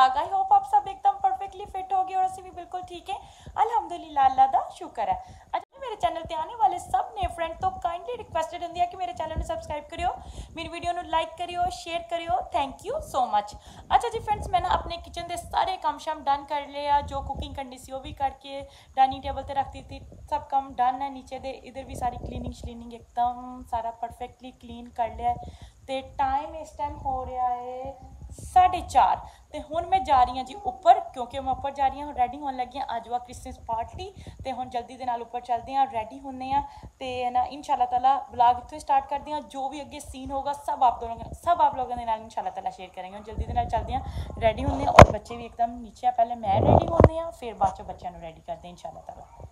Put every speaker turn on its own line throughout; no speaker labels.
पाक I hope आप सब एकदम परफेक्टली फिट हो गए और अभी भी बिल्कुल ठीक है। अल्हम्दुलिल्लाह, अल्लाह का शुक्र है। अच्छा मेरे चैनल पर आने वाले सबने फ्रेंड तो काइंडली रिक्वेस्टेड होंगी कि मेरे चैनल में सबसक्राइब करियो, मेरी वीडियो में लाइक ਕਰਿਓ शेयर ਕਰਿਓ थैंक यू सो मच अच्छा जी फ्रेंड्स मैं ना अपने किचन के सारे काम शाम डन कर लिया, जो कुकिंग ਕਰਨੀ सी ਉਹ ਵੀ ਕਰਕੇ ਡਾਈਨਿੰਗ ਟੇਬਲ ਤੇ ਰੱਖਤੀ थी, सब काम डन है। नीचे दे, इधर भी सारी क्लीनिंग श्लीनिंग एकदम सारा परफेक्टली क्लीन कर लिया तो टाइम इस टाइम हो रहा है। ਹੈ 4:30 ਤੇ ਹੁਣ ਮੈਂ ਜਾ ਰਹੀ ਹਾਂ ਜੀ ਉੱਪਰ ਕਿਉਂਕਿ ਮੈਂ ਉੱਪਰ ਜਾ ਰਹੀ ਹਾਂ ਰੈਡੀ ਹੋਣ ਲੱਗੀ ਹਾਂ ਅੱਜ ਵਾ ਕ੍ਰਿਸਮਸ ਪਾਰਟੀ ਤੇ ਹੁਣ ਜਲਦੀ ਦੇ ਨਾਲ ਉੱਪਰ ਚੱਲਦੇ ਹਾਂ ਰੈਡੀ ਹੁੰਨੇ ਆ ਤੇ ਨਾ ਇਨਸ਼ਾਅੱਲਾ ਤਾਲਾ ਵਲੌਗ ਇੱਥੋਂ ਸਟਾਰਟ ਕਰਦੇ ਹਾਂ ਜੋ ਵੀ ਅੱਗੇ ਸੀਨ ਹੋਗਾ ਸਭ ਆਪ ਦੋਨੋਂ ਸਭ ਆਪ ਲੋਕਾਂ ਦੇ ਨਾਲ ਇਨਸ਼ਾਅੱਲਾ ਤਾਲਾ ਸ਼ੇਅਰ ਕਰਾਂਗੇ ਹੁਣ ਜਲਦੀ ਦੇ ਨਾਲ ਚੱਲਦੇ ਹਾਂ ਰੈਡੀ ਹੁੰਨੇ ਆ ਔਰ ਬੱਚੇ ਵੀ ਇੱਕਦਮ ਨੀਚੇ ਆ ਪਹਿਲੇ ਮੈਂ ਰੈਡੀ ਹੁੰਨੇ ਆ ਫਿਰ ਬਾਅਦ ਚ ਬੱਚਿਆਂ ਨੂੰ ਰੈਡੀ ਕਰਦੇ ਹਾਂ ਇਨਸ਼ਾਅੱਲਾ ताला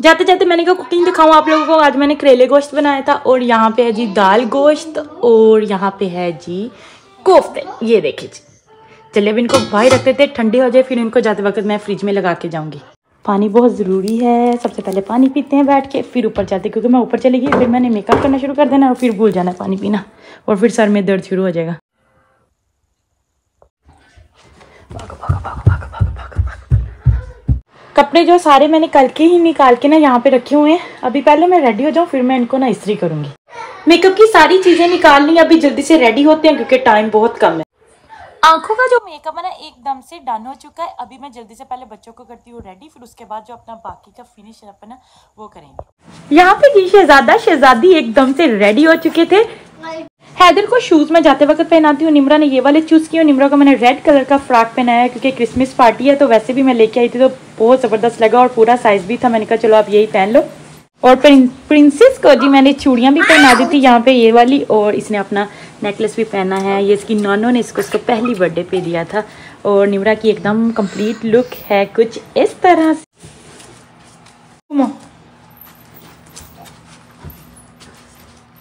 जाते जाते मैंने कहा कुकिंग दिखाऊं आप लोगों को आज मैंने करेले गोश्त बनाया था और यहाँ पे है जी दाल गोश्त और यहाँ पे है जी कोफ्ते, ये देखिए जी। चलिए अब इनको बाहर रखते थे ठंडे हो जाए, फिर इनको जाते वक्त मैं फ्रिज में लगा के जाऊँगी। पानी बहुत ज़रूरी है, सबसे पहले पानी पीते हैं बैठ के, फिर ऊपर जाते क्योंकि मैं ऊपर चली गई, फिर मैंने मेकअप करना शुरू कर देना और फिर भूल जाना पानी पीना, और फिर सर में दर्द शुरू हो जाएगा। कपड़े जो सारे मैंने कल के ही निकाल के ना यहाँ पे रखे हुए हैं। अभी पहले मैं रेडी हो जाऊँ, फिर मैं इनको ना इस्त्री करूँगी। मेकअप की सारी चीज़ें निकालनी अभी जल्दी से रेडी होते हैं क्योंकि टाइम बहुत कम है। आँखों का जो मेकअप है ना एकदम से डन हो चुका है। अभी मैं जल्दी से पहले बच्चों को करती हूँ रेडी फिर उसके बाद जो अपना बाकी का फिनिश है ना वो करेंगे। यहाँ पे जी शहजादा शहजादी एकदम से रेडी हो चुके थे। हैदर को शूज़ में जाते वक्त पहनाती हूँ। निमरा ने ये वाले चूज़ किए और निमरा को मैंने रेड कलर का फ्रॉक पहनाया है क्योंकि क्रिसमस पार्टी है तो वैसे भी मैं लेके आई थी तो बहुत ज़बरदस्त लगा और पूरा साइज़ भी था। मैंने कहा चलो आप यही पहन लो। और प्रिं, प्रिंसेस को जी मैंने चूड़ियाँ भी पहना दी थी यहाँ पे ये वाली और इसने अपना नेकलेस भी पहना है। ये इसकी नॉनो ने इसको इसको पहली बर्थडे पे दिया था। और निमरा की एकदम कंप्लीट लुक है कुछ इस तरह से।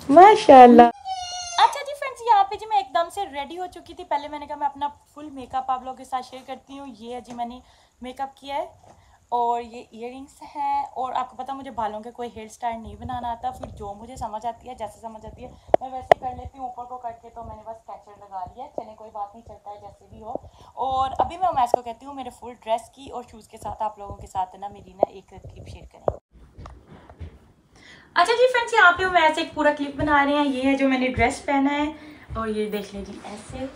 माशाल्लाह। अच्छा जी फ्रेंड्स यहाँ पे जी मैं एकदम से रेडी हो चुकी थी। पहले मैंने कहा मैं अपना फुल मेकअप आप लोगों के साथ शेयर करती हूँ। ये है जी मैंने मेकअप किया है। और ये इयर हैं और आपको पता मुझे बालों के कोई हेयर स्टाइल नहीं बनाना आता, फिर जो मुझे समझ आती है, जैसे समझ आती है, मैं वैसे कर लेती हूँ, ऊपर को करके तो मैंने बस कैचर लगा लिया, चले कोई बात नहीं, चलता है जैसे भी हो। और अभी मैं मैस को कहती हूँ, मेरे फुल ड्रेस की और शूज़ के साथ आप लोगों के साथ ना मेरी ना एक क्लिप शेयर करें। अच्छा जी फ्रेंड्स यहाँ पे मैं ऐसे एक पूरा क्लिप बना रहे हैं, ये है जो मैंने ड्रेस पहना है, और ये देख लीजिए, ऐसे।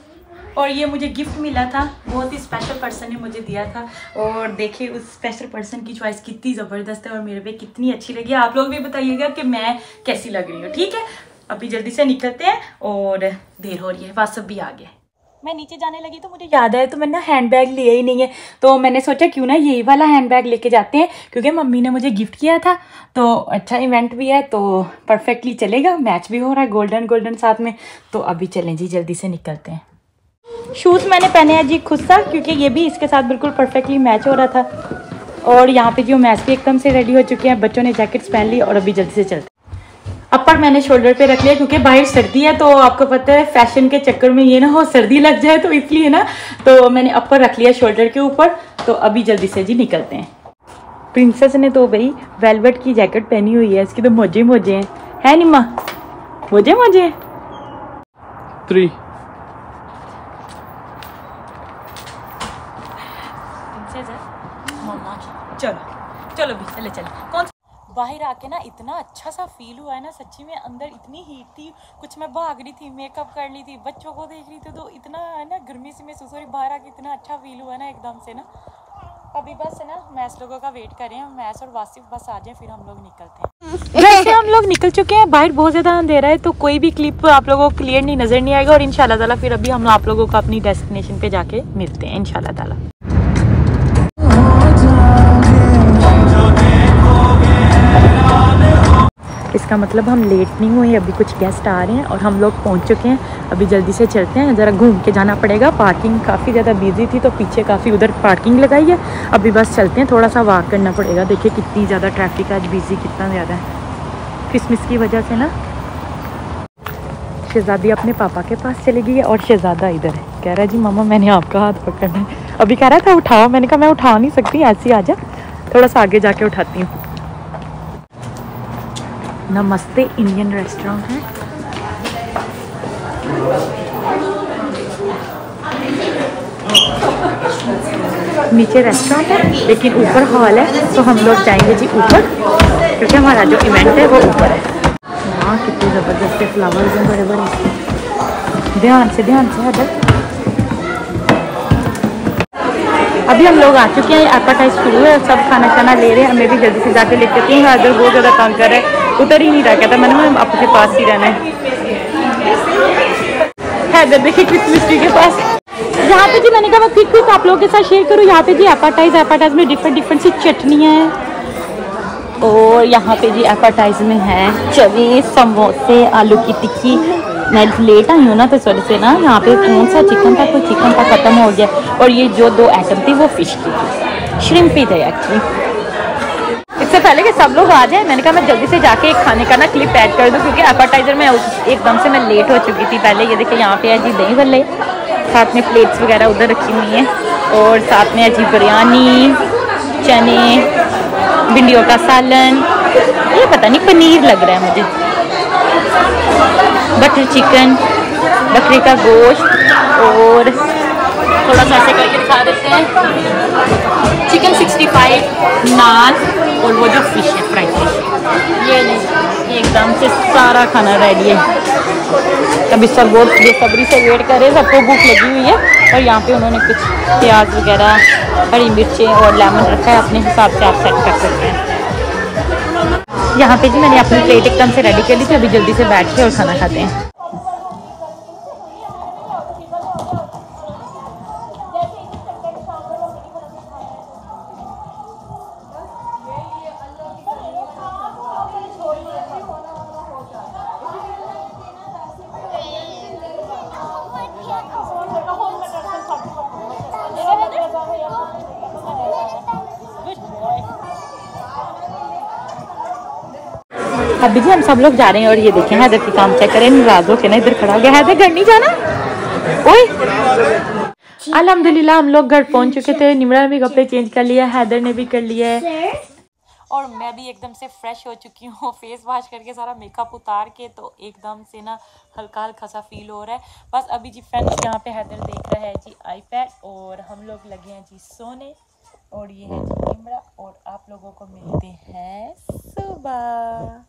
और ये मुझे गिफ्ट मिला था। बहुत ही स्पेशल पर्सन ने मुझे दिया था। और देखिए, उस स्पेशल पर्सन की चॉइस कितनी ज़बरदस्त है और मेरे पे कितनी अच्छी लगी आप लोग भी बताइएगा कि मैं कैसी लग रही हूँ, ठीक है? अभी जल्दी से निकलते हैं और देर हो रही है। वाट्सअप भी आ गया मैं नीचे जाने लगी तो मुझे याद आया तो मैंने ना हैंड बैग लिया ही नहीं है। तो मैंने सोचा, क्यों ना यही वाला हैंड बैग लेके जाते हैं? क्योंकि मम्मी ने मुझे गिफ्ट किया था। तो अच्छा इवेंट भी है तो परफेक्टली चलेगा। मैच भी हो रहा है गोल्डन गोल्डन साथ में। तो अभी चलें जी, जल्दी से निकलते हैं। शूज़ मैंने पहने हैं जी खुद सा, क्योंकि ये भी इसके साथ बिल्कुल परफेक्टली मैच हो रहा था। और यहाँ पे जो मैच भी एकदम से रेडी हो चुके हैं, बच्चों ने जैकेट्स पहन ली और अभी जल्दी से चलते अपर मैंने शोल्डर पे रख लिया, क्योंकि बाहर सर्दी है तो आपको पता है फ़ैशन के चक्कर में ये ना हो, सर्दी लग जाए तो इसलिए ना तो मैंने अपर रख लिया शोल्डर के ऊपर। तो अभी जल्दी से जी निकलते हैं। प्रिंसेस ने तो भाई वेलवेट की जैकेट पहनी हुई है, इसकी तो मोजे मोजे हैं। है निम्मा? मोजे मोजे
थ्री
मम्मा चलो चलो भी चले चले। कौन बाहर आके ना इतना अच्छा सा फील हुआ है ना, सच्ची में अंदर इतनी हीट थी, कुछ मैं भाग रही थी मेकअप कर ली थी, बच्चों को देख रही थी तो इतना है ना, गर्मी से महसूस हो रही, बाहर आके इतना अच्छा फील हुआ ना, एकदम से ना। अभी बस है ना, मैस लोगों का वेट कर रहे हैं, मैस और वासिफ बस आ जाए, फिर हम लोग निकलते हैं। वैसे हम लोग निकल चुके हैं, बाहर बहुत ज़्यादा अंधेरा है तो कोई भी क्लिप आप लोगों को क्लियर नहीं, नज़र नहीं आएगा, और इंशाल्लाह ताला फिर अभी हम आप लोगों को अपनी डेस्टिनेशन पे जाके मिलते हैं, इंशाल्लाह ताला। इसका मतलब हम लेट नहीं हुए अभी कुछ गेस्ट आ रहे हैं और हम लोग पहुँच चुके हैं। अभी जल्दी से चलते हैं, ज़रा घूम के जाना पड़ेगा। पार्किंग काफ़ी ज़्यादा बिज़ी थी तो पीछे काफ़ी उधर पार्किंग लगाई है। अभी बस चलते हैं, थोड़ा सा वॉक करना पड़ेगा। देखिए कितनी ज़्यादा ट्रैफ़िक आज बिज़ी कितना ज़्यादा है। क्रिसमस की वजह से ना। शहजादी अपने पापा के पास चली गई है और शहजादा इधर है। कह रहा है, जी मामा, मैंने आपका हाथ पकड़ना है। अभी कह रहा था उठाओ मैंने कहा, मैं उठा नहीं सकती, ऐसी आ जा थोड़ा सा आगे जाके उठाती हूँ। नमस्ते इंडियन रेस्टोरेंट है। नीचे रेस्टोरेंट है, लेकिन ऊपर हॉल है तो हम लोग जाएँगे जी ऊपर, क्योंकि हमारा जो इवेंट है वो ऊपर है। हाँ कितने ज़बरदस्त फ्लावर्स हैं बड़े बड़े ध्यान से ध्यान से हदर अभी हम लोग आ चुके हैं एपाटाइज शुरू है, सब खाना खाना ले रहे हैं, हमें भी जल्दी से जाके लेते हैं हदर बहुत ज़्यादा तंग कर रहे है। उतर ही नहीं रहा, कहता मैंने मैं अपने पास ही रहना है। हैदर, देखिए क्विक मिस्ट्री के पास। यहाँ पे जी मैंने कहा, मैं क्विक क्विक आप लोगों के साथ शेयर करूँ? यहाँ पे जी एपाटाइज एपाटाइज में डिफरेंट डिफरेंट सी चटनियाँ हैं। और यहाँ पे जी एपाटाइज में है चने, समोसे, आलू की टिक्की। मैं लेट आई हूँ ना तो वजह से ना, यहाँ पे कौन सा चिकन था? कोई चिकन था, ख़त्म हो गया। और ये जो दो आइटम थी, वो फ़िश की थी। श्रिम्पी थे एक्चुअली पहले कि सब लोग आ जाए, मैंने कहा मैं जल्दी से जाके एक खाने का ना क्लिप ऐड कर दूँ, क्योंकि एपाटाइजर में एकदम से मैं लेट हो चुकी थी पहले। ये देखिए यहाँ पे है जी दही भल्ले, साथ में प्लेट्स वगैरह उधर रखी हुई हैं, और साथ में है जी बिरयानी चने, भिंडियों का सालन। ये पता नहीं पनीर लग रहा है मुझे। बटर चिकन बकरी का गोश्त, और थोड़ा सा ऐसे करके दिखा देते हैं। चिकन 65 नान और वो जो फ़िश है फ्राइड फ़िश ये एकदम से सारा खाना रेडी है। अभी सब बहुत बेसब्री से वेट कर रहे हैं, सबको भूख लगी हुई है। और यहाँ पे उन्होंने कुछ प्याज वगैरह, हरी मिर्चें और लेमन रखा है, अपने हिसाब से आप सेट कर सकते हैं। यहाँ पे जी मैंने अपनी प्लेट एकदम से रेडी कर ली थी, अभी जल्दी से बैठ के और खाना खाते हैं। अभी जी, हम सब लोग जा रहे हैं और ये देखें, हैदर की काम चेक करें नाराज़ होके ना इधर खड़ा हो गया। हैदर, घर नहीं जाना? ओए। अल्हम्दुलिल्लाह, हम लोग घर पहुँच चुके थे। निमरा ने भी कपड़े चेंज कर लिया हैदर ने भी कर लिया है और मैं भी एकदम से फ्रेश हो चुकी हूँ फेस वॉश करके सारा मेकअप उतार के तो एकदम से ना हल्का हल्का सा फील हो रहा है। बस अभी जी फ्रेंड्स यहाँ पे हैदर देख रहा है जी आईपैड और हम लोग लगे हैं जी सोने। और ये है जी निमरा, और आप लोगों को मिलते हैं सुबह।